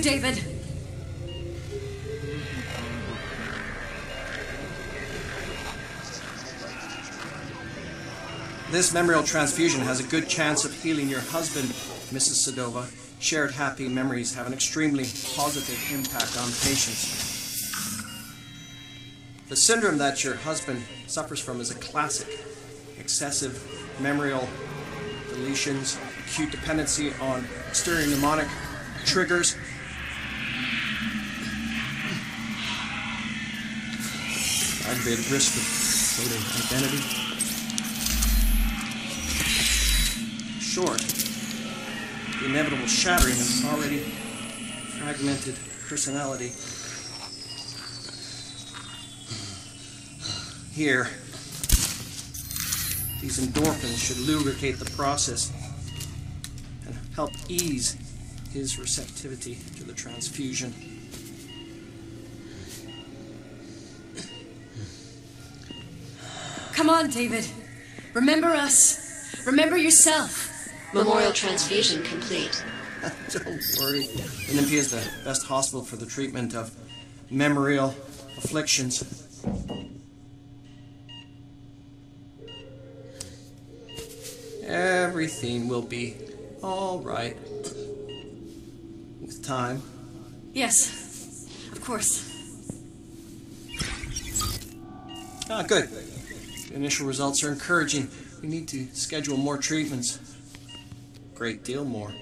David. This memorial transfusion has a good chance of healing your husband, Mrs. Sedova. Shared happy memories have an extremely positive impact on patients. The syndrome that your husband suffers from is a classic excessive memorial deletions, acute dependency on stereomnemonic triggers. Aggravated risk of floating identity. Short, the inevitable shattering of already fragmented personality. Here, these endorphins should lubricate the process and help ease his receptivity to the transfusion. Come on, David. Remember us. Remember yourself. Memorial transfusion complete. Don't worry. Olympia is the best hospital for the treatment of memorial afflictions. Everything will be all right. With time. Yes, of course. Ah, good. Initial results are encouraging. We need to schedule more treatments. Great deal more.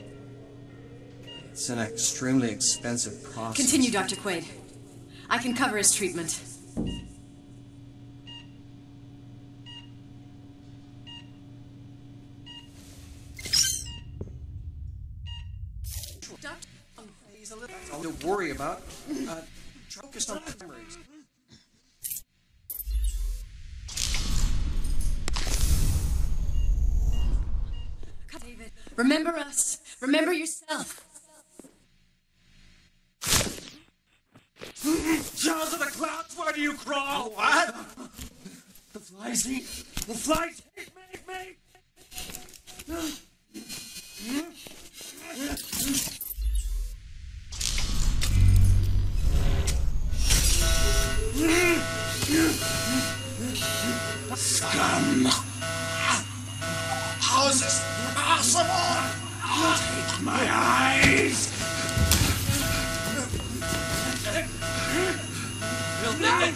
It's an extremely expensive process. Continue, Dr. Quaid. I can cover his treatment.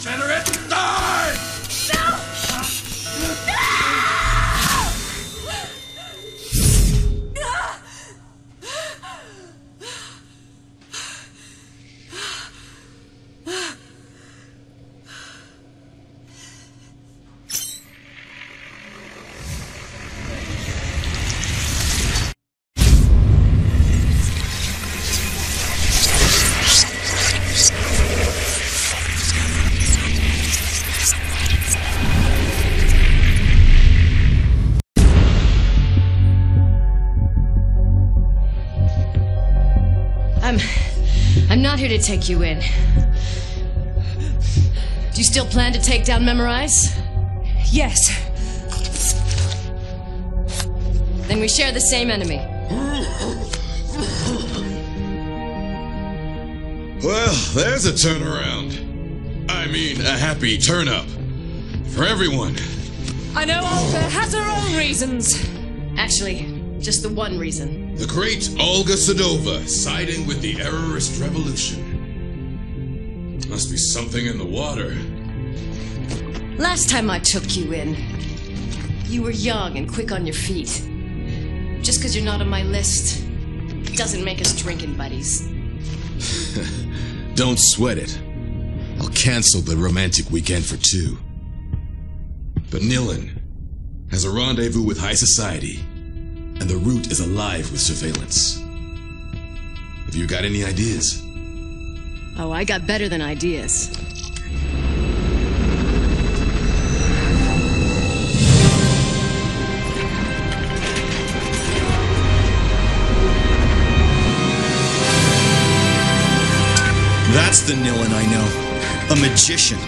Degenerate! Take you in. Do you still plan to take down Memorize? Yes. Then we share the same enemy. Well, there's a turnaround. I mean, a happy turn up. For everyone. I know Olga has her own reasons. Actually, just the one reason. The great Olga Sedova siding with the errorist revolution. Must be something in the water. Last time I took you in, you were young and quick on your feet. Just because you're not on my list doesn't make us drinking buddies. Don't sweat it. I'll cancel the romantic weekend for two. But Nilin has a rendezvous with high society, and the route is alive with surveillance. Have you got any ideas? Oh, I got better than ideas. That's the Nilin I know. A magician.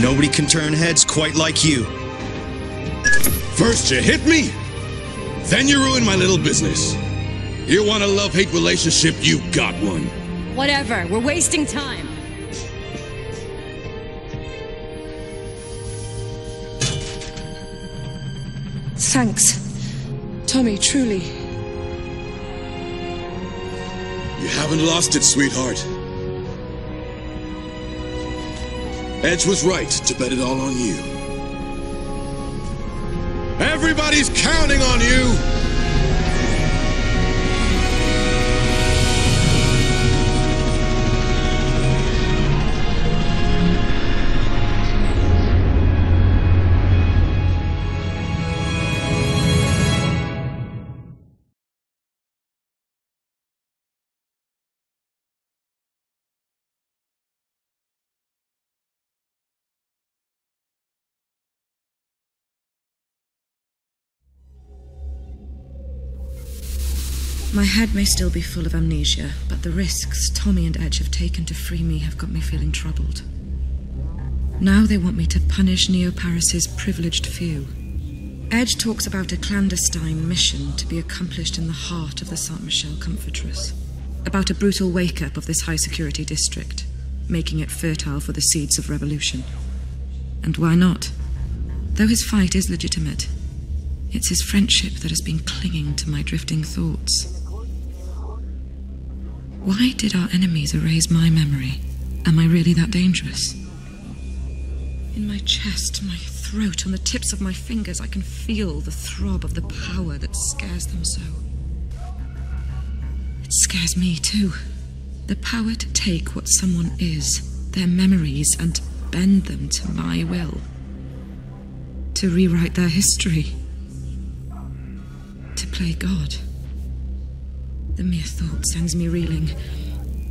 Nobody can turn heads quite like you. First you hit me, then you ruin my little business. You want a love hate relationship? You got one. Whatever, we're wasting time. Thanks. Tommy, truly. You haven't lost it, sweetheart. Edge was right to bet it all on you. Everybody's counting on you! My head may still be full of amnesia, but the risks Tommy and Edge have taken to free me have got me feeling troubled. Now they want me to punish Neo Paris's privileged few. Edge talks about a clandestine mission to be accomplished in the heart of the Saint Michel Comfortress. About a brutal wake up of this high security district, making it fertile for the seeds of revolution. And why not? Though his fight is legitimate, it's his friendship that has been clinging to my drifting thoughts. Why did our enemies erase my memory? Am I really that dangerous? In my chest, my throat, on the tips of my fingers, I can feel the throb of the power that scares them so. It scares me too. The power to take what someone is, their memories, and bend them to my will. To rewrite their history. To play God. The mere thought sends me reeling.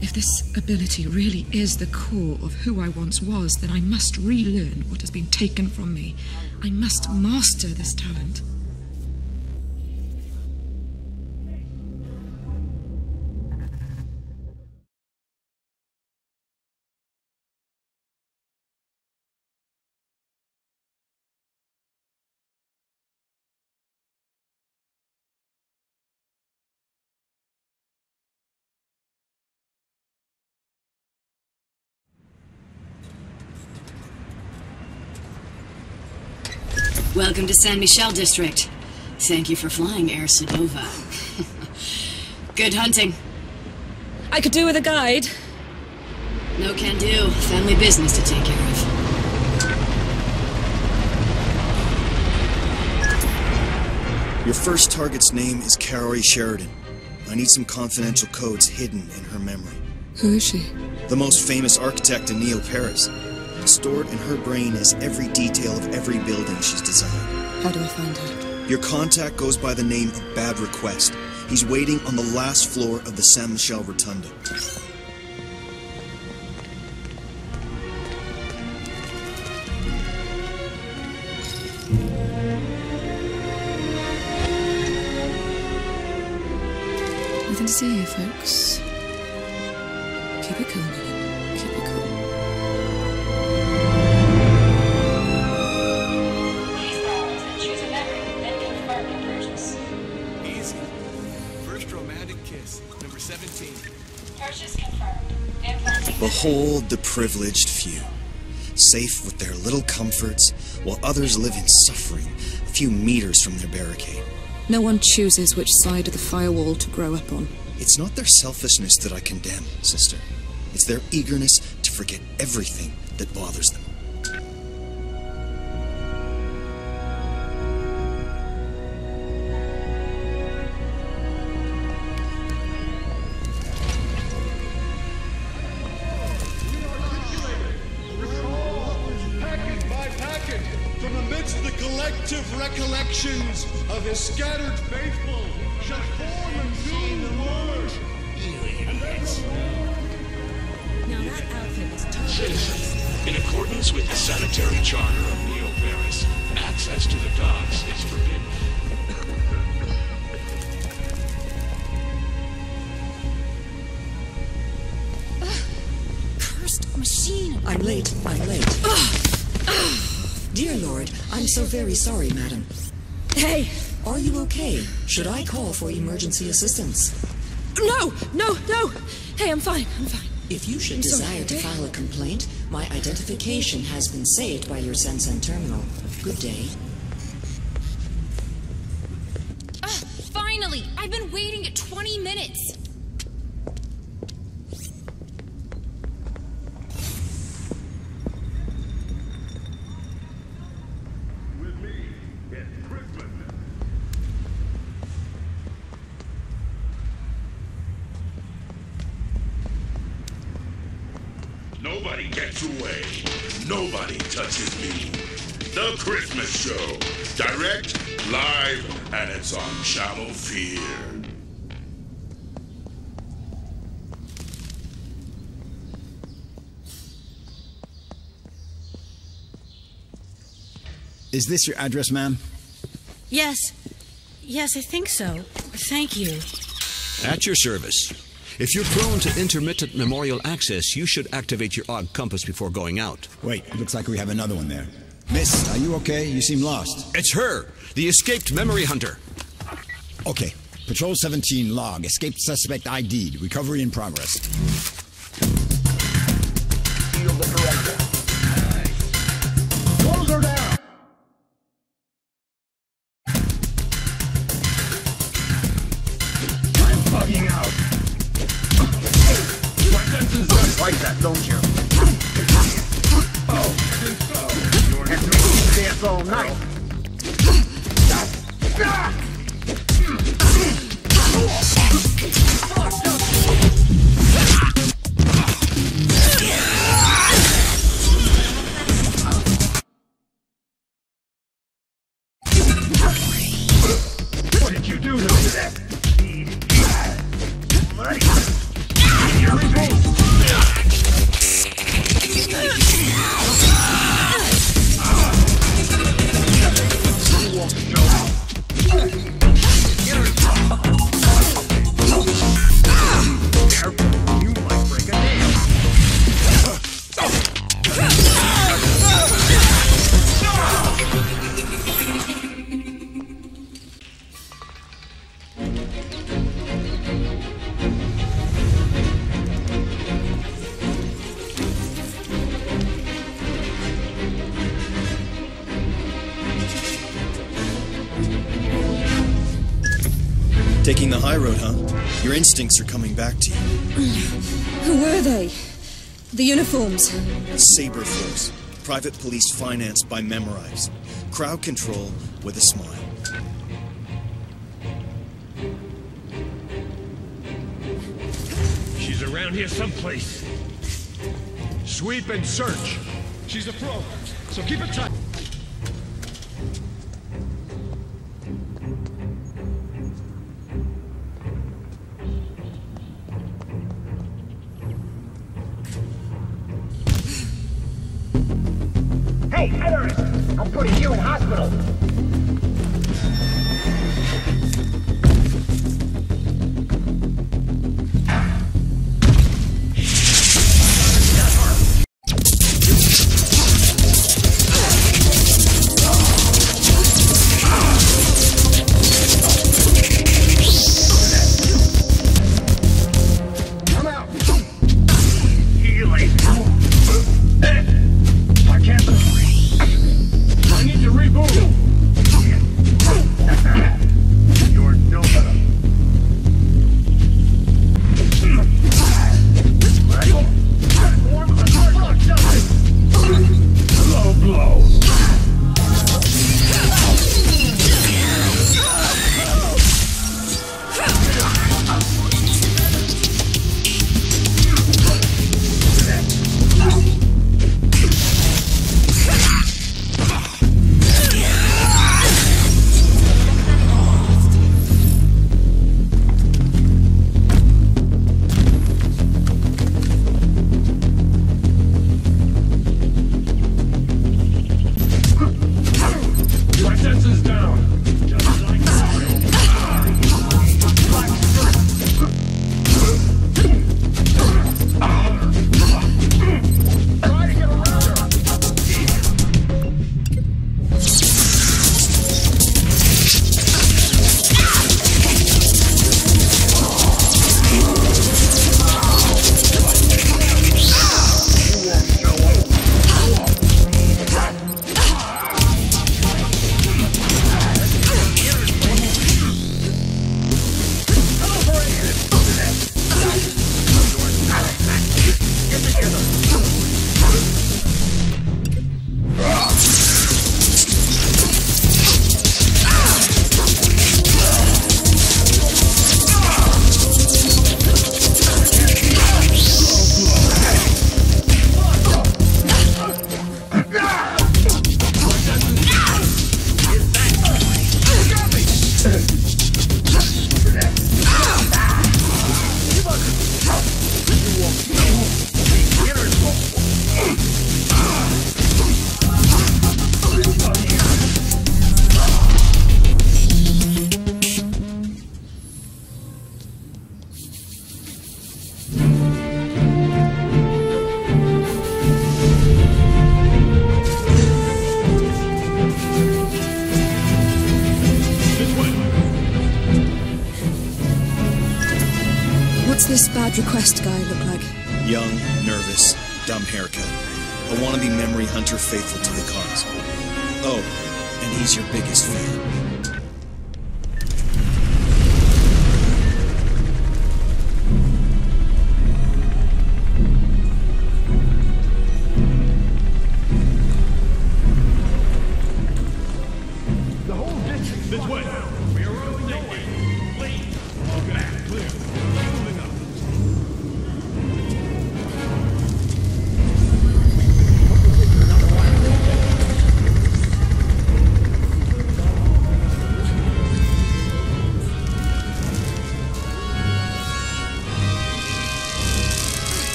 If this ability really is the core of who I once was, then I must relearn what has been taken from me. I must master this talent. Welcome to Saint Michel District. Thank you for flying Air Sedova. Good hunting. I could do with a guide. No can do. Family business to take care of. Your first target's name is Kaori Sheridan. I need some confidential codes hidden in her memory. Who is she? The most famous architect in Neo Paris. Stored in her brain is every detail of every building she's designed. How do I find her? Your contact goes by the name of Bad Request. He's waiting on the last floor of the Saint Michel Rotunda. Nothing to see here, folks. Keep it cool, Behold the privileged few, safe with their little comforts, while others live in suffering a few meters from their barricade. No one chooses which side of the firewall to grow up on. It's not their selfishness that I condemn, sister. It's their eagerness to forget everything that bothers them. Late. I'm late. Dear Lord, I'm so very sorry, madam. Hey! Are you okay? Should I call for emergency assistance? No, no, no! Hey, I'm fine. I'm fine. If you should I'm sorry, desire to okay? file a complaint, my identification has been saved by your Sensen terminal. Good day. Ah, finally! I've been waiting 20 minutes. Is this your address, ma'am? Yes. Yes, I think so. Thank you. At your service. If you're prone to intermittent memorial access, you should activate your odd compass before going out. Wait, looks like we have another one there. Miss, are you okay? You seem lost. It's her, the escaped memory hunter. Okay. Patrol 17 log. Escaped suspect ID'd. Recovery in progress. You do to me? The uniforms. Saber Force, private police financed by Memorize. Crowd control with a smile. She's around here someplace. Sweep and search. She's a pro, so keep it tight. You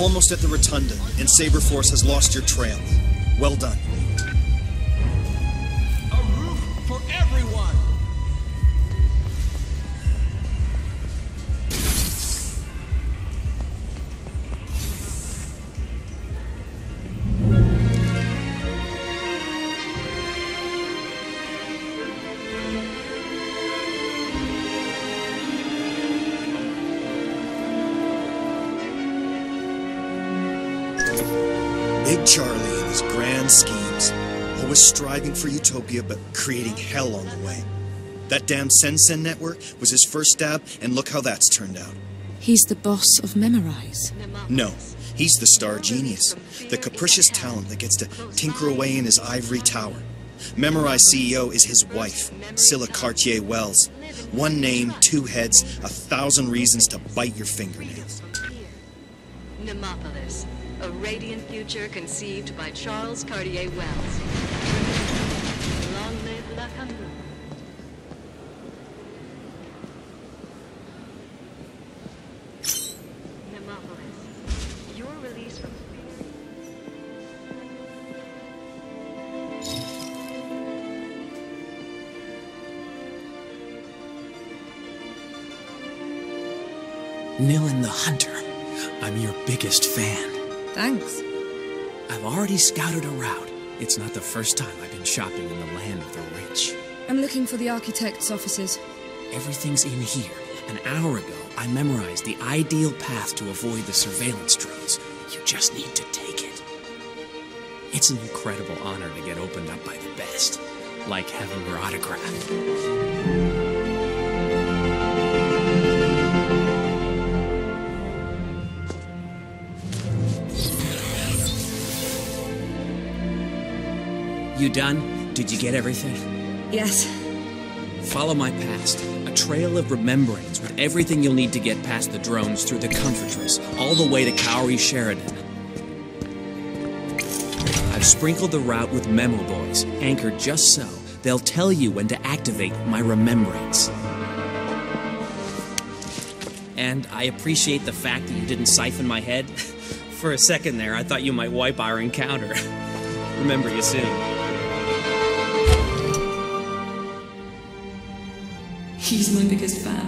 almost at the rotunda, and Saber Force has lost your trail. Well done. Big Charlie and his grand schemes. Always striving for utopia, but creating hell on the way. That damn Sensen network was his first stab, and look how that's turned out. He's the boss of Memorize. No, he's the star genius, the capricious talent that gets to tinker away in his ivory tower. Memorize CEO is his wife, Scylla Cartier Wells. One name, two heads, a thousand reasons to bite your fingernails. Nemopolis, a radiant future conceived by Charles Cartier Wells. Scouted around. It's not the first time I've been shopping in the land of the rich. I'm looking for the architect's offices. Everything's in here. An hour ago, I memorized the ideal path to avoid the surveillance drones. You just need to take it. It's an incredible honor to get opened up by the best, like having your autograph. You done? Did you get everything? Yes. Follow my past. A trail of remembrance with everything you'll need to get past the drones through the Comfortress, all the way to Kaori Sheridan. I've sprinkled the route with memo boys, anchored just so they'll tell you when to activate my remembrance. And I appreciate the fact that you didn't siphon my head. For a second there, I thought you might wipe our encounter. Remember you soon. He's my biggest fan.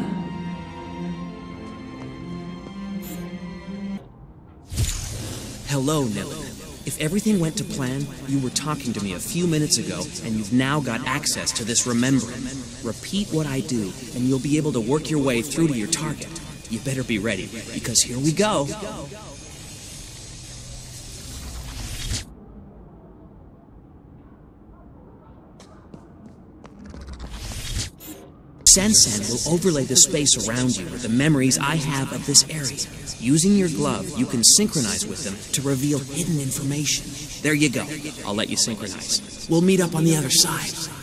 Hello, Nilin. If everything went to plan, you were talking to me a few minutes ago, and you've now got access to this remembrance. Repeat what I do, and you'll be able to work your way through to your target. You better be ready, because here we go. Sensen will overlay the space around you with the memories I have of this area. Using your glove, you can synchronize with them to reveal hidden information. There you go. I'll let you synchronize. We'll meet up on the other side.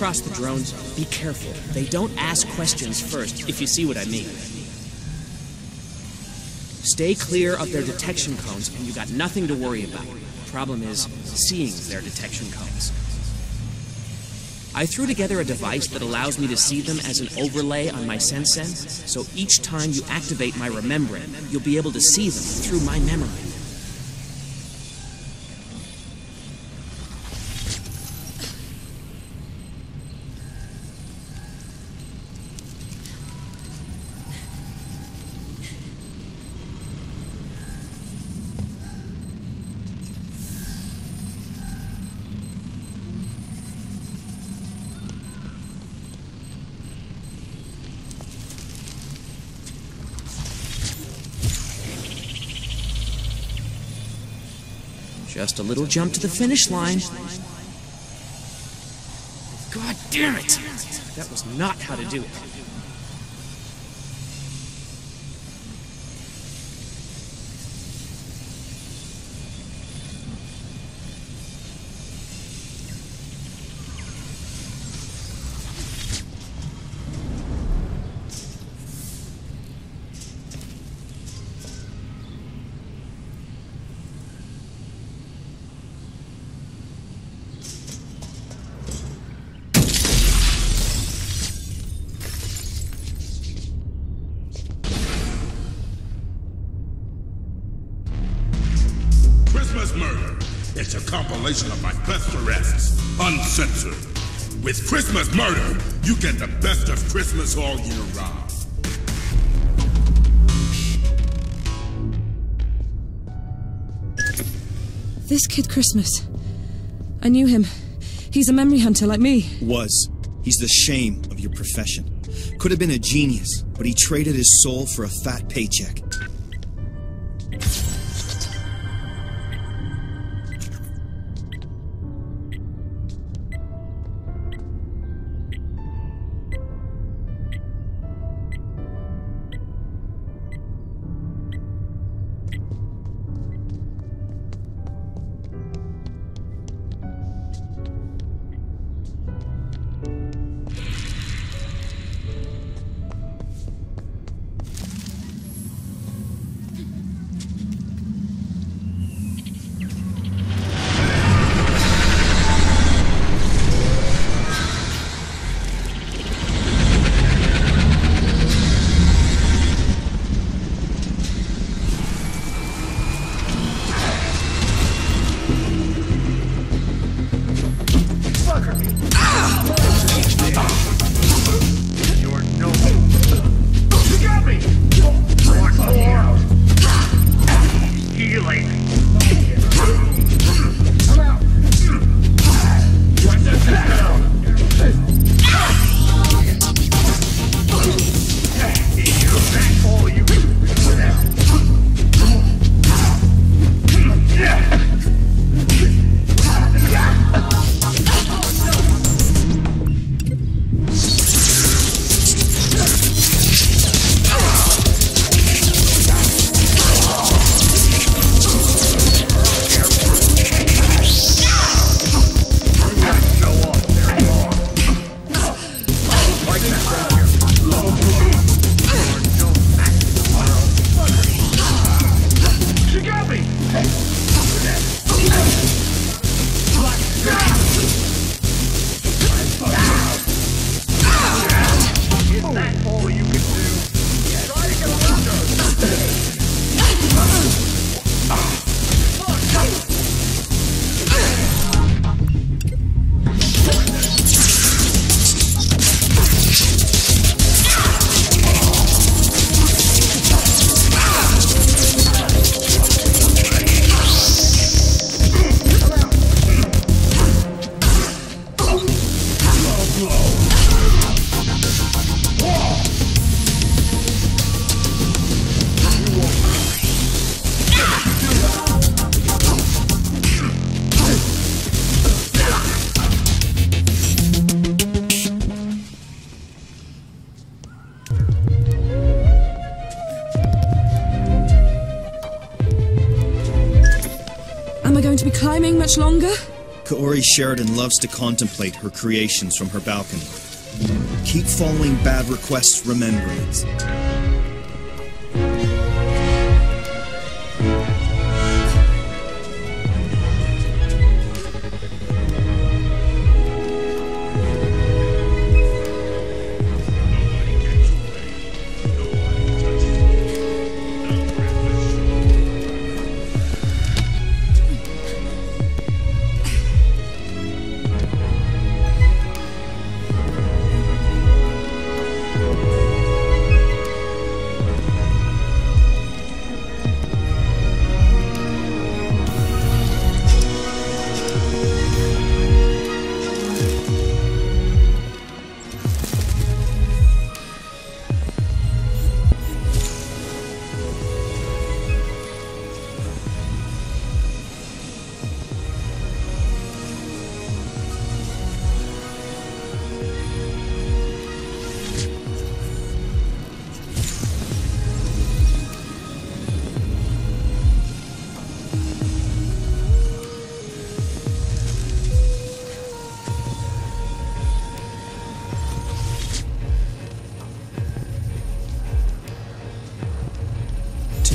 When you cross the drones, be careful. They don't ask questions first, if you see what I mean. Stay clear of their detection cones, and you got nothing to worry about. Problem is, seeing their detection cones. I threw together a device that allows me to see them as an overlay on my Sensen, so each time you activate my remembering, you'll be able to see them through my memory. A little jump to the finish line. God damn it! That was not how to do it. It's a compilation of my best arrests, uncensored. With Christmas Murder, you get the best of Christmas all year round. This kid Christmas. I knew him. He's a memory hunter like me. Was. He's the shame of your profession. Could have been a genius, but he traded his soul for a fat paycheck. Sheridan loves to contemplate her creations from her balcony. Keep following Bad Request's remembrance.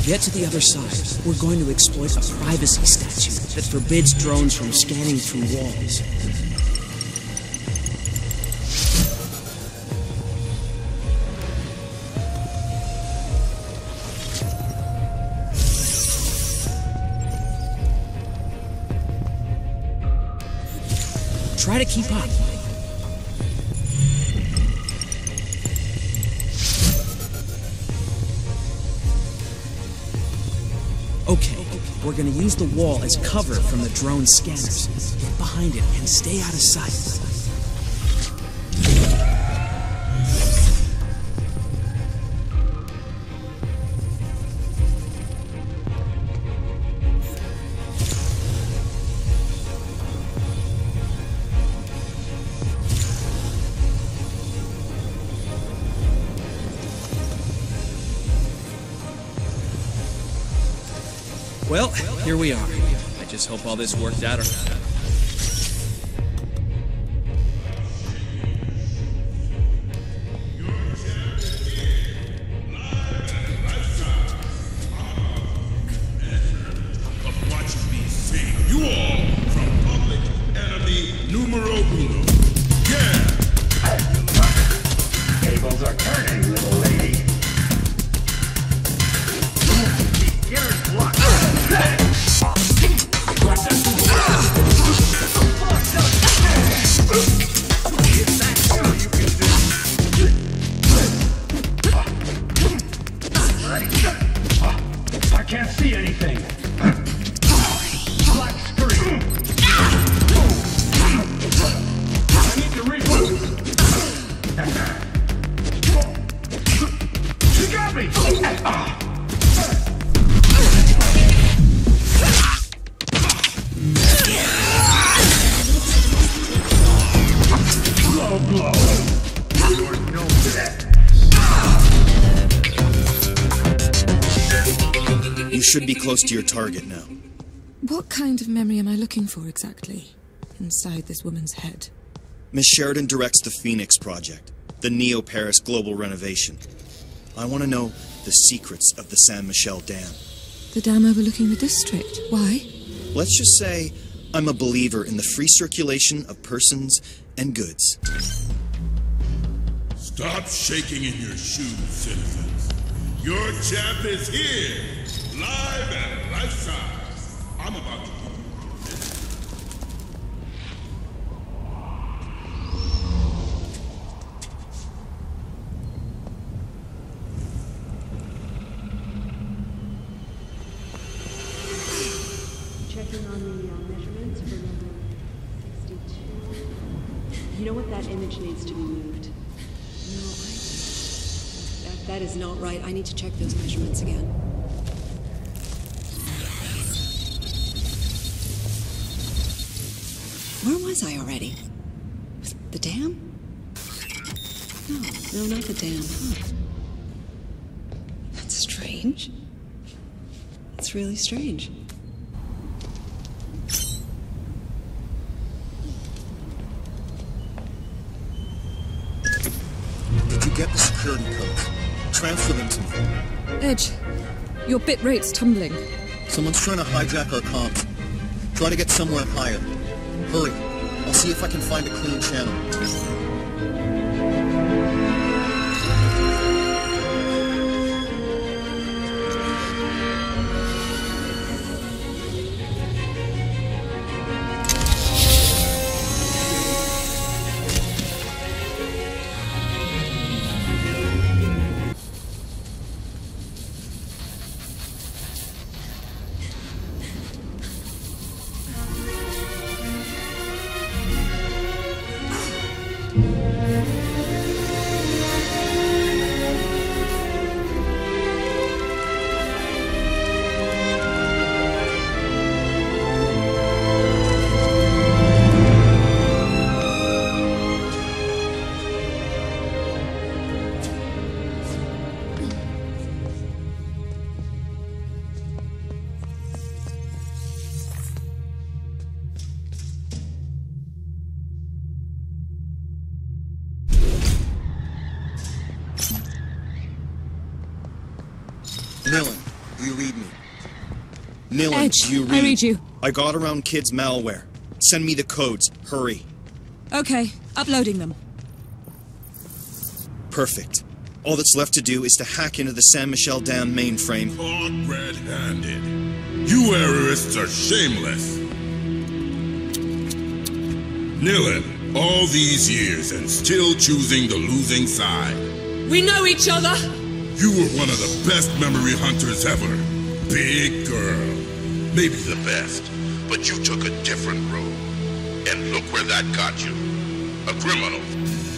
Get to the other side, we're going to exploit a privacy statute that forbids drones from scanning through walls. Try to keep up. We're gonna use the wall as cover from the drone scanners. Get behind it and stay out of sight. Well, here we are. I just hope all this worked out. Should be close to your target now. What kind of memory am I looking for exactly? Inside this woman's head. Miss Sheridan directs the Phoenix Project, the Neo Paris global renovation. I want to know the secrets of the Saint Michel Dam. The dam overlooking the district. Why? Let's just say I'm a believer in the free circulation of persons and goods. Stop shaking in your shoes, citizens. Your champ is here, I'm about to Checking on the uh, measurements for number 62. You know what? That image needs to be moved. No, I. That, that is not right. I need to check those measurements again. Where was I already? The dam? No, no, not the dam, huh? That's strange. It's really strange. Did you get the security codes? Transfer them to me. Edge, your bit rate's tumbling. Someone's trying to hijack our comms. Try to get somewhere higher. I'll see if I can find a clean channel. Nilin, Edge, you I read. read you. I got around kids' malware. Send me the codes. Hurry. Okay, uploading them. Perfect. All that's left to do is to hack into the Saint Michel Dam mainframe. Caught red-handed. You errorists are shameless. Nilin, all these years and still choosing the losing side. We know each other. You were one of the best memory hunters ever. Big girl. Maybe the best. But you took a different road. And look where that got you. A criminal.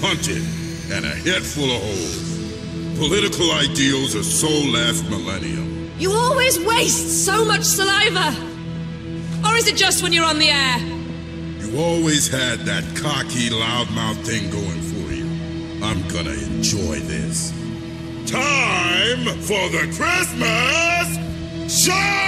Hunted. And a head full of holes. Political ideals are so last millennium. You always waste so much saliva. Or is it just when you're on the air? You always had that cocky, loudmouth thing going for you. I'm gonna enjoy this. Time for the Christmas show!